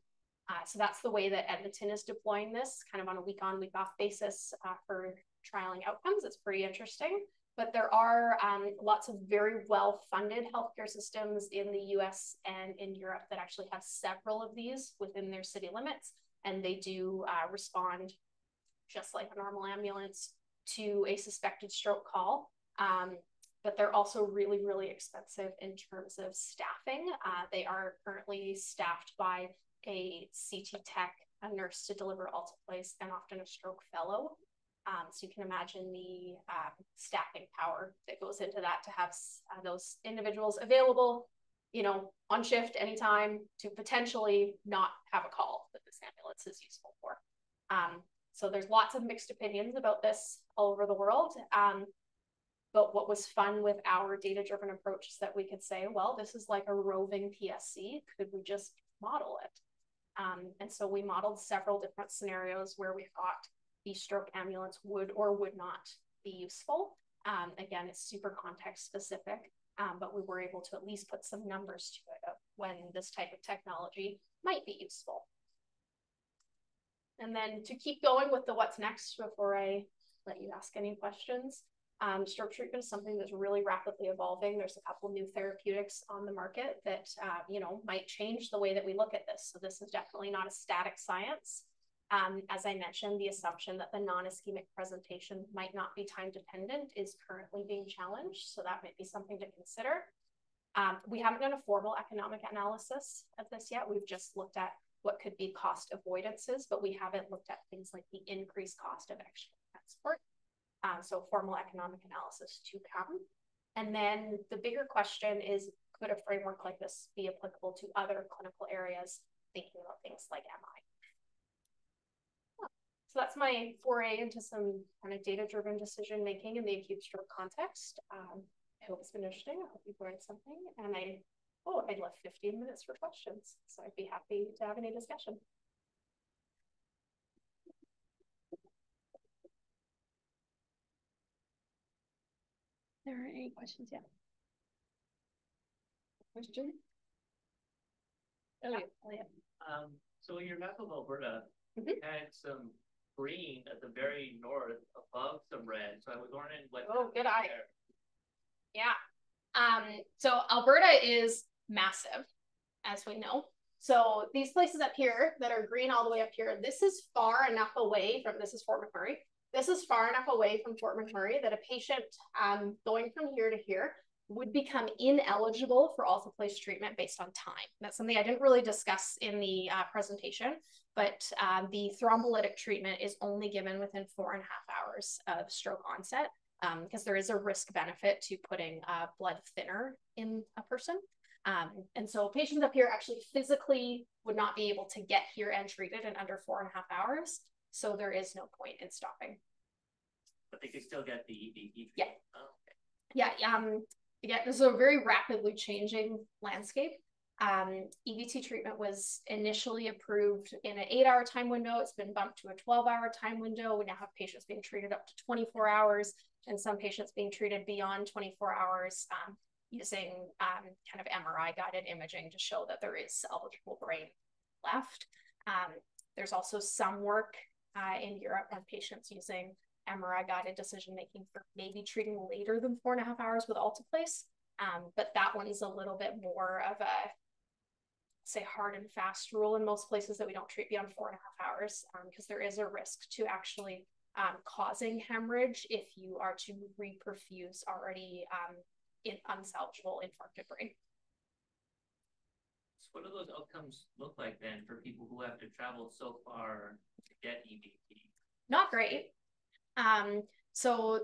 Uh, so that's the way that Edmonton is deploying this, kind of on a week on, week off basis uh, for trialing outcomes. It's pretty interesting. But there are um, lots of very well funded healthcare systems in the US and in Europe that actually have several of these within their city limits. And they do uh, respond just like a normal ambulance to a suspected stroke call. Um, but they're also really, really expensive in terms of staffing. Uh, they are currently staffed by a CT tech, a nurse to deliver alteplase, and often a stroke fellow. Um, so you can imagine the uh, staffing power that goes into that to have uh, those individuals available, you know, on shift anytime to potentially not have a call that this ambulance is useful for. Um, so there's lots of mixed opinions about this all over the world. Um, but what was fun with our data-driven approach is that we could say, well, this is like a roving PSC. Could we just model it? Um, and so we modeled several different scenarios where we thought the stroke ambulance would or would not be useful. Um, again, it's super context specific, um, but we were able to at least put some numbers to it of when this type of technology might be useful. And then to keep going with the what's next before I let you ask any questions, um, stroke treatment is something that's really rapidly evolving. There's a couple new therapeutics on the market that uh, you know might change the way that we look at this. So this is definitely not a static science. Um, as I mentioned, the assumption that the non-ischemic presentation might not be time dependent is currently being challenged. So that might be something to consider. Um, we haven't done a formal economic analysis of this yet. We've just looked at what could be cost avoidances, but we haven't looked at things like the increased cost of extra transport. Um, so formal economic analysis to come. And then the bigger question is, could a framework like this be applicable to other clinical areas, thinking about things like MI? So that's my foray into some kind of data-driven decision making in the acute stroke context. Um, I hope it's been interesting. I hope you've learned something. And I, oh, I left 15 minutes for questions. So I'd be happy to have any discussion. There are any questions yet? Question? Elliot. Elliot. Um, so in your map of Alberta, mm -hmm. had some green at the very north above some red. So I was wondering what. Oh, good eye. There. Yeah. Um, so Alberta is massive, as we know. So these places up here that are green all the way up here, this is far enough away from, this is Fort McMurray. This is far enough away from Fort McMurray that a patient um, going from here to here would become ineligible for alteplase treatment based on time. That's something I didn't really discuss in the uh, presentation, but um, the thrombolytic treatment is only given within four and a half hours of stroke onset because um, there is a risk benefit to putting a blood thinner in a person. Um, and so patients up here actually physically would not be able to get here and treated in under four and a half hours. So there is no point in stopping. But they could still get the EVT. Yeah. Oh, okay. Yeah. Um, again, this is a very rapidly changing landscape. Um, EVT treatment was initially approved in an eight hour time window. It's been bumped to a 12 hour time window. We now have patients being treated up to 24 hours and some patients being treated beyond 24 hours um, using um, kind of MRI guided imaging to show that there is salvageable brain left. Um, there's also some work uh, in Europe on patients using MRI guided decision making for maybe treating later than four and a half hours with alteplase. Um, but that one's a little bit more of a say hard and fast rule in most places that we don't treat beyond four and a half hours because um, there is a risk to actually um, causing hemorrhage if you are to reperfuse already um, in unsalvageable infarcted brain. So what do those outcomes look like then for people who have to travel so far to get EVT? Not great. Um, so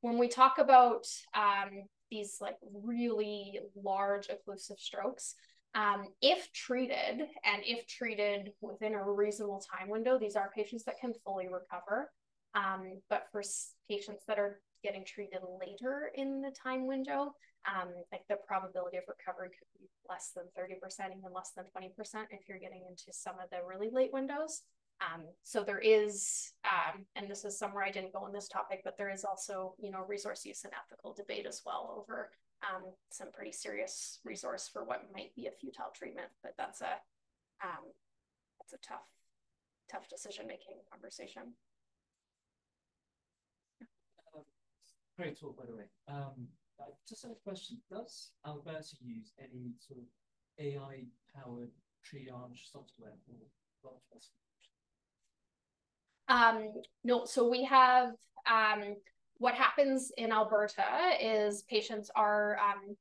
when we talk about um, these like really large occlusive strokes, um, if treated and if treated within a reasonable time window, these are patients that can fully recover. Um, but for patients that are getting treated later in the time window, um, like the probability of recovery could be less than 30%, even less than 20% if you're getting into some of the really late windows. Um, so there is, um, and this is somewhere I didn't go on this topic, but there is also, you know, resource use and ethical debate as well over um, some pretty serious resource for what might be a futile treatment. But that's a um, that's a tough, tough decision making conversation. Um, great talk, by the way. Um, just a question. Does Alberta use any sort of AI powered triage software for large? Um, no, so we have um, what happens in Alberta is patients are, um,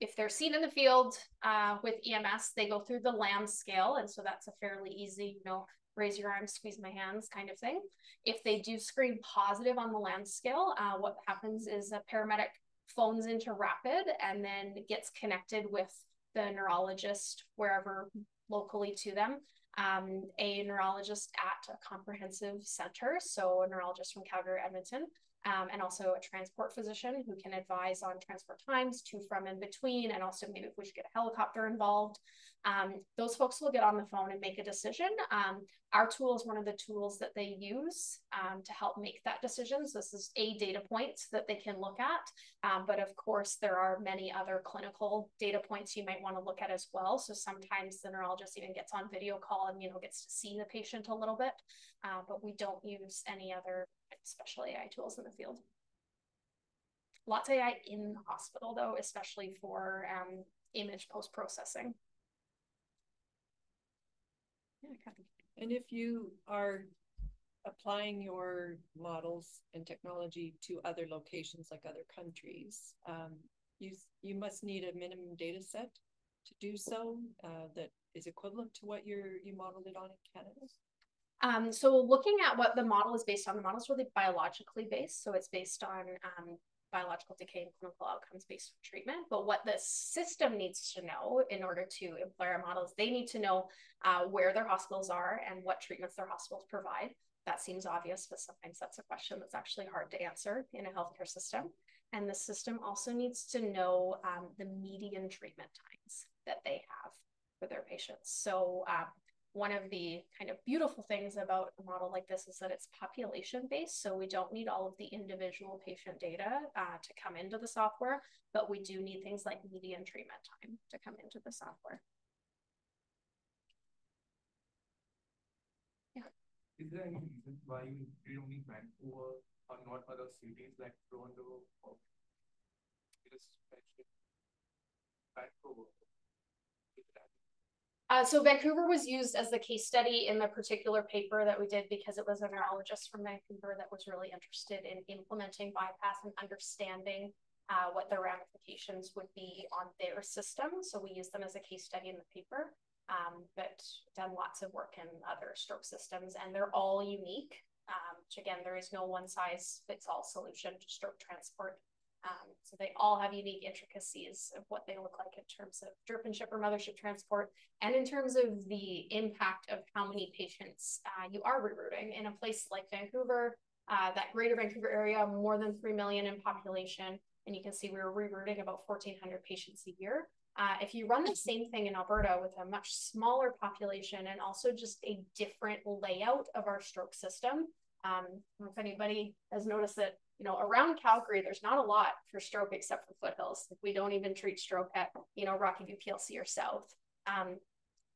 if they're seen in the field uh, with EMS, they go through the LAM scale. And so that's a fairly easy, you know, raise your arms, squeeze my hands kind of thing. If they do screen positive on the LAM scale, uh, what happens is a paramedic phones into RAAPID and then gets connected with the neurologist wherever locally to them um, a neurologist at a comprehensive center, so a neurologist from Calgary, Edmonton, um, and also a transport physician who can advise on transport times to, from, and between, and also maybe if we should get a helicopter involved. Um, those folks will get on the phone and make a decision. Um, our tool is one of the tools that they use um, to help make that decision. So this is a data point that they can look at. Um, but of course, there are many other clinical data points you might want to look at as well. So sometimes the neurologist even gets on video call and you know gets to see the patient a little bit. Uh, but we don't use any other special AI tools in the field. Lots of AI in the hospital though, especially for um, image post processing. And if you are applying your models and technology to other locations like other countries, um, you you must need a minimum data set to do so uh, that is equivalent to what you're you modeled it on in Canada. Um, so looking at what the model is based on, the model is really biologically based. So it's based on um, biological decay and clinical outcomes based treatment. But what the system needs to know in order to employ our models, they need to know uh, where their hospitals are and what treatments their hospitals provide. That seems obvious, but sometimes that's a question that's actually hard to answer in a healthcare system. And the system also needs to know um, the median treatment times that they have for their patients. So uh, one of the kind of beautiful things about a model like this is that it's population based. So we don't need all of the individual patient data uh, to come into the software, but we do need things like median treatment time to come into the software. Yeah. Is there any reason why you don't need Vancouver or not other cities like Toronto or just Vancouver? Uh, so Vancouver was used as the case study in the particular paper that we did because it was a neurologist from Vancouver that was really interested in implementing bypass and understanding uh, what the ramifications would be on their system. So we used them as a case study in the paper, um, but done lots of work in other stroke systems and they're all unique. Um, which again, there is no one size fits all solution to stroke transport. Um, so they all have unique intricacies of what they look like in terms of drip and ship or mothership transport, and in terms of the impact of how many patients uh, you are rerouting in a place like Vancouver, uh, that greater Vancouver area, more than 3 million in population. And you can see we we're rerouting about 1,400 patients a year. Uh, if you run the same thing in Alberta with a much smaller population and also just a different layout of our stroke system, um, if anybody has noticed that you know, around Calgary, there's not a lot for stroke except for foothills. We don't even treat stroke at, you know, Rocky View PLC or South. Um,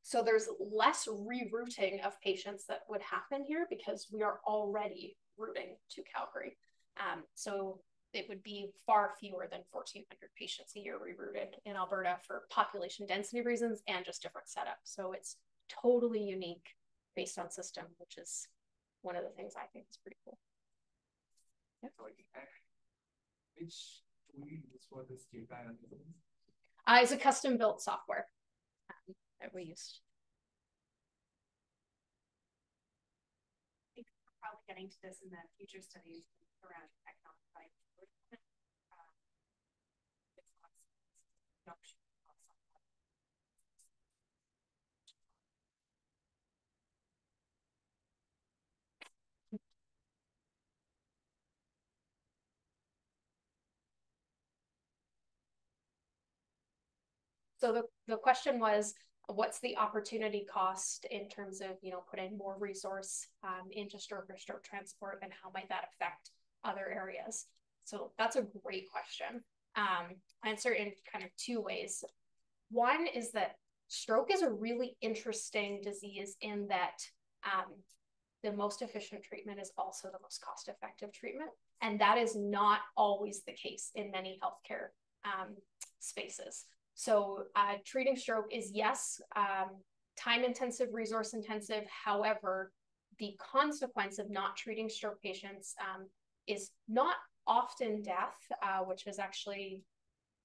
so there's less rerouting of patients that would happen here because we are already routing to Calgary. Um, so it would be far fewer than 1,400 patients a year rerouted in Alberta for population density reasons and just different setup. So it's totally unique based on system, which is one of the things I think is pretty cool. Which tool you use for this data analysis? Uh, it's a custom built software um, that we used. I think we're probably getting to this in the future studies around economic value. Uh, So the, the question was, what's the opportunity cost in terms of you know putting more resource um, into stroke or stroke transport and how might that affect other areas? So that's a great question. Um, answer in kind of two ways. One is that stroke is a really interesting disease in that um, the most efficient treatment is also the most cost effective treatment and that is not always the case in many healthcare um, spaces so uh, treating stroke is yes, um, time intensive, resource intensive. However, the consequence of not treating stroke patients um, is not often death, uh, which is actually,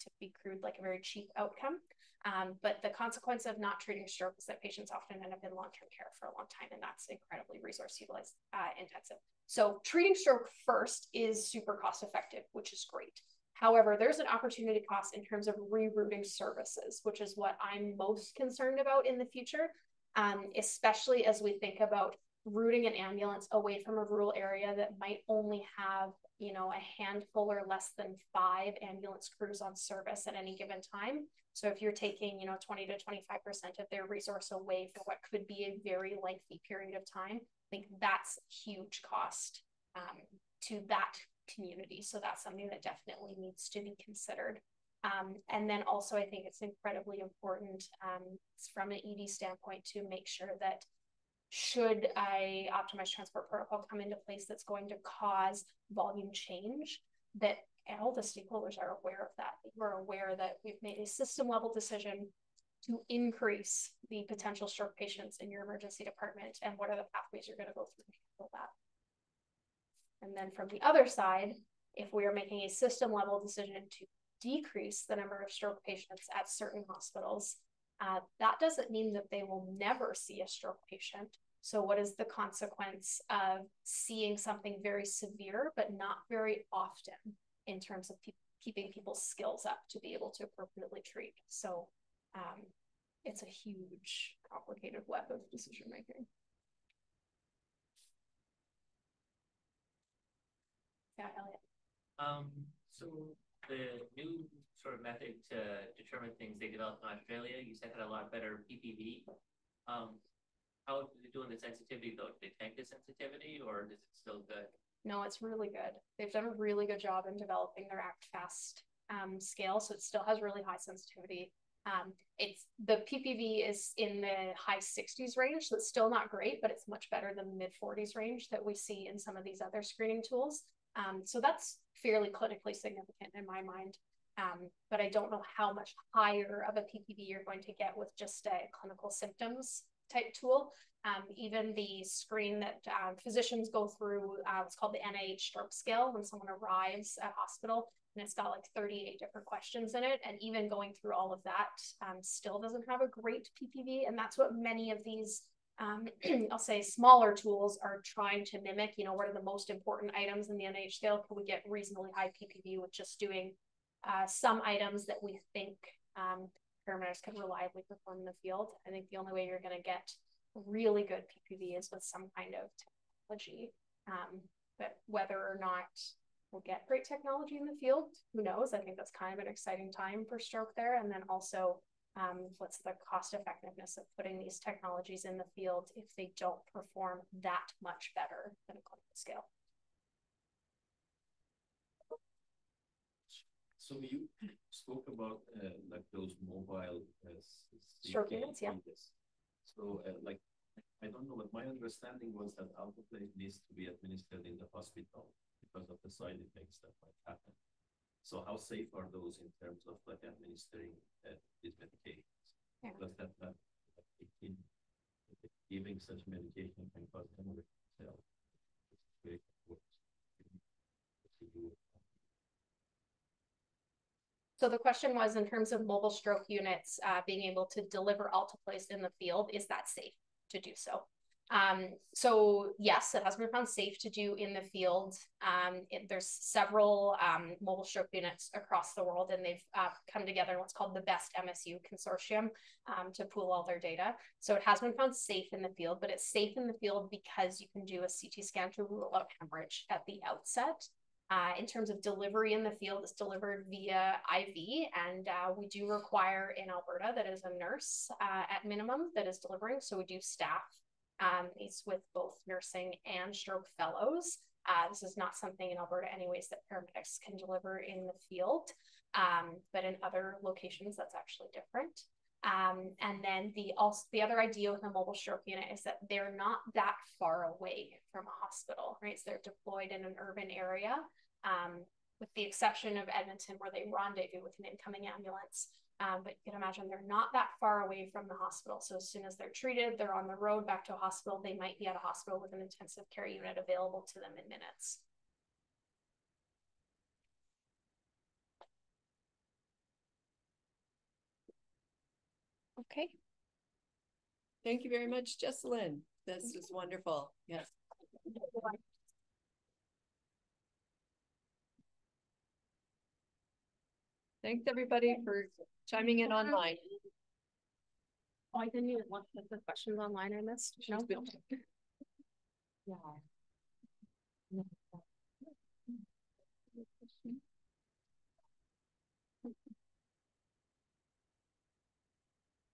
to be crude, like a very cheap outcome. Um, but the consequence of not treating stroke is that patients often end up in long-term care for a long time, and that's incredibly resource utilized uh, intensive. So treating stroke first is super cost effective, which is great. However, there's an opportunity cost in terms of rerouting services, which is what I'm most concerned about in the future, um, especially as we think about routing an ambulance away from a rural area that might only have, you know, a handful or less than five ambulance crews on service at any given time. So if you're taking, you know, 20 to 25% of their resource away for what could be a very lengthy period of time, I think that's huge cost um, to that community. So that's something that definitely needs to be considered. Um, and then also, I think it's incredibly important um, from an ED standpoint to make sure that should a optimized transport protocol come into place that's going to cause volume change, that all the stakeholders are aware of that. We're aware that we've made a system level decision to increase the potential stroke patients in your emergency department and what are the pathways you're going to go through to handle that. And then from the other side, if we are making a system level decision to decrease the number of stroke patients at certain hospitals, uh, that doesn't mean that they will never see a stroke patient. So, what is the consequence of seeing something very severe, but not very often in terms of pe- keeping people's skills up to be able to appropriately treat? So, um, it's a huge, complicated web of decision making. Yeah, Elliot. Um, so the new sort of method to determine things they developed in Australia, you said had a lot better PPV. Um, how do they do the sensitivity though? Do they tank the sensitivity or is it still good? No, it's really good. They've done a really good job in developing their act fast um, scale, so it still has really high sensitivity. Um, it's the PPV is in the high 60s range, so it's still not great, but it's much better than the mid 40s range that we see in some of these other screening tools. Um, so that's fairly clinically significant in my mind. Um, but I don't know how much higher of a PPV you're going to get with just a clinical symptoms type tool. Um, even the screen that um, physicians go through, uh, it's called the NIH stroke scale when someone arrives at hospital, and it's got like 38 different questions in it. And even going through all of that um, still doesn't have a great PPV. And that's what many of these um, I'll say smaller tools are trying to mimic, you know, what are the most important items in the NIH scale? Can we get reasonably high PPV with just doing uh, some items that we think um, paramedics can reliably perform in the field? I think the only way you're going to get really good PPV is with some kind of technology. Um, but whether or not we'll get great technology in the field, who knows? I think that's kind of an exciting time for stroke there. And then also um, what's the cost effectiveness of putting these technologies in the field if they don't perform that much better than a clinical scale? So you spoke about uh, like those mobile uh, units, yeah. So uh, like I don't know, but my understanding was that alteplase needs to be administered in the hospital because of the side effects that might happen. So how safe are those in terms of like administering uh, these medications? Yeah. Because that, in, giving such medication can cause hemorrhage itself. So the question was in terms of mobile stroke units uh, being able to deliver alteplase in the field, is that safe to do so? Um, so yes, it has been found safe to do in the field. Um, it, there's several um, mobile stroke units across the world, and they've uh, come together in what's called the Best MSU Consortium um, to pool all their data. So it has been found safe in the field, but it's safe in the field because you can do a CT scan to rule out hemorrhage at the outset. Uh, in terms of delivery in the field, it's delivered via IV, and uh, we do require in Alberta that is a nurse uh, at minimum that is delivering. So we do staff um, with both nursing and stroke fellows. Uh, this is not something in Alberta, anyways, that paramedics can deliver in the field, um, but in other locations, that's actually different. Um, and then the also the other idea with a mobile stroke unit is that they're not that far away from a hospital, right? So they're deployed in an urban area, um, with the exception of Edmonton, where they rendezvous with an incoming ambulance. Um, but you can imagine they're not that far away from the hospital. So as soon as they're treated, they're on the road back to a hospital. They might be at a hospital with an intensive care unit available to them in minutes. Okay. Thank you very much, Jessalyn. This is wonderful. Yes. Thanks, everybody, for chiming in online. Oh, I didn't even look at the questions online I missed. No. Yeah.